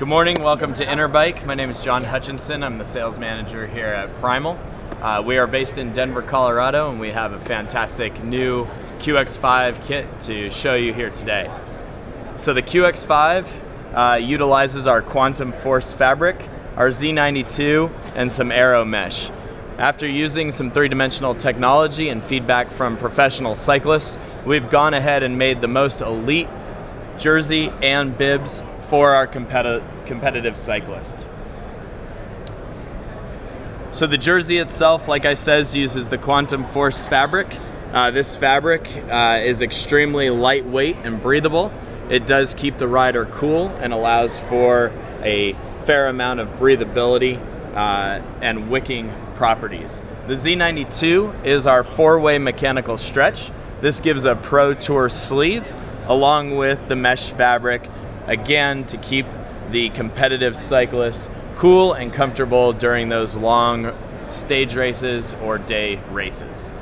Good morning, welcome to Interbike. My name is John Hutchinson. I'm the sales manager here at Primal. Uh, we are based in Denver, Colorado, and we have a fantastic new QX5 kit to show you here today. So the QX5 uh, utilizes our quantum force fabric, our Z92, and some aero mesh. After using some three-dimensional technology and feedback from professional cyclists, we've gone ahead and made the most elite jersey and bibs for our competi competitive cyclist. So the jersey itself, like I says, uses the Quantum Force fabric. Uh, this fabric uh, is extremely lightweight and breathable. It does keep the rider cool and allows for a fair amount of breathability uh, and wicking properties. The Z92 is our four-way mechanical stretch. This gives a Pro Tour sleeve along with the mesh fabric again to keep the competitive cyclists cool and comfortable during those long stage races or day races.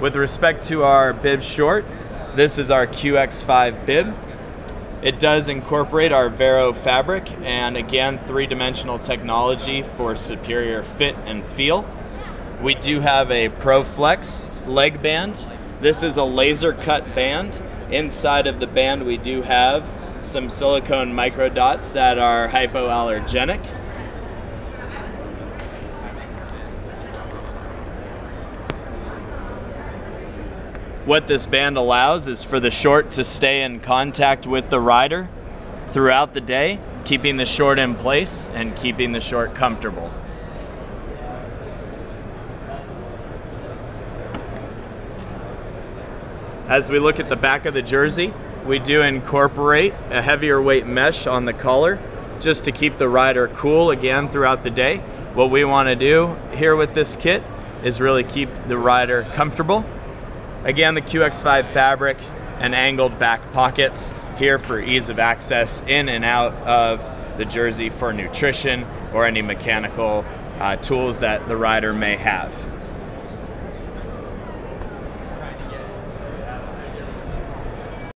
With respect to our bib short, this is our QX5 bib. It does incorporate our Vero fabric and again three-dimensional technology for superior fit and feel. We do have a ProFlex leg band. This is a laser cut band. Inside of the band we do have some silicone microdots that are hypoallergenic. What this band allows is for the short to stay in contact with the rider throughout the day, keeping the short in place and keeping the short comfortable. As we look at the back of the jersey, we do incorporate a heavier weight mesh on the collar just to keep the rider cool again throughout the day. What we want to do here with this kit is really keep the rider comfortable. Again, the QX5 fabric and angled back pockets here for ease of access in and out of the jersey for nutrition or any mechanical uh, tools that the rider may have.